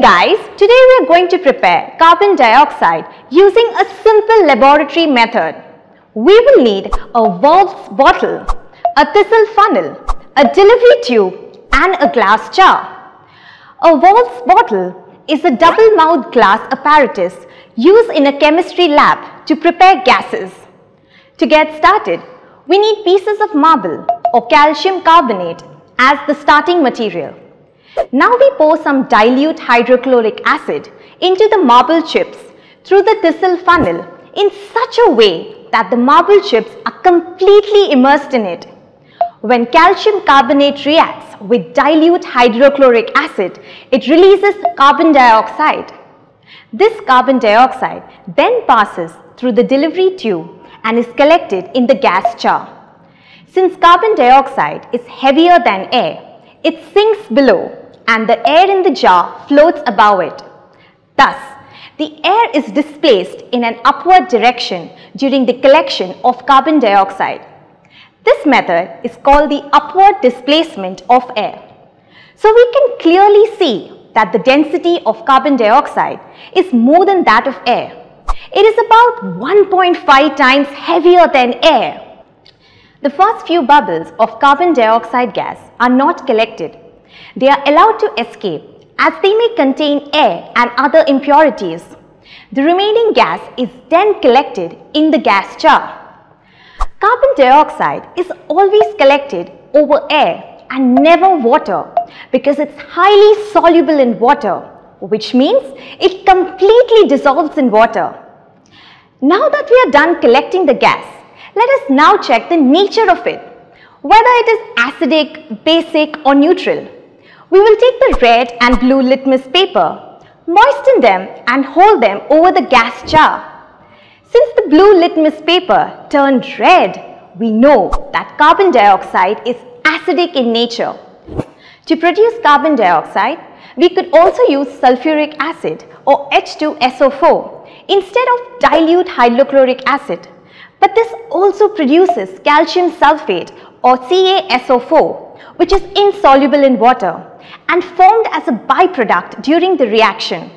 Guys, today we are going to prepare carbon dioxide using a simple laboratory method. We will need a Woulfe bottle, a thistle funnel, a delivery tube and a glass jar. A Woulfe bottle is a double-mouth glass apparatus used in a chemistry lab to prepare gases. To get started, we need pieces of marble or calcium carbonate as the starting material. Now we pour some dilute hydrochloric acid into the marble chips through the thistle funnel in such a way that the marble chips are completely immersed in it. When calcium carbonate reacts with dilute hydrochloric acid, it releases carbon dioxide. This carbon dioxide then passes through the delivery tube and is collected in the gas jar. Since carbon dioxide is heavier than air, it sinks below and the air in the jar floats above it. Thus, the air is displaced in an upward direction during the collection of carbon dioxide. This method is called the upward displacement of air. So we can clearly see that the density of carbon dioxide is more than that of air. It is about 1.5 times heavier than air. The first few bubbles of carbon dioxide gas are not collected. They are allowed to escape as they may contain air and other impurities. The remaining gas is then collected in the gas jar. Carbon dioxide is always collected over air and never water because it's highly soluble in water, which means it completely dissolves in water. Now that we are done collecting the gas, let us now check the nature of it, whether it is acidic, basic or neutral. We will take the red and blue litmus paper, moisten them and hold them over the gas jar. Since the blue litmus paper turned red, we know that carbon dioxide is acidic in nature. To produce carbon dioxide, we could also use sulfuric acid or H2SO4 instead of dilute hydrochloric acid. But this also produces calcium sulfate or CaSO4 which is insoluble in water and formed as a byproduct during the reaction.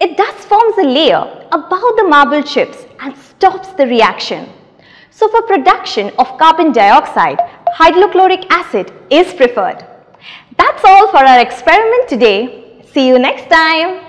It thus forms a layer above the marble chips and stops the reaction. So for production of carbon dioxide, hydrochloric acid is preferred. That's all for our experiment today. See you next time.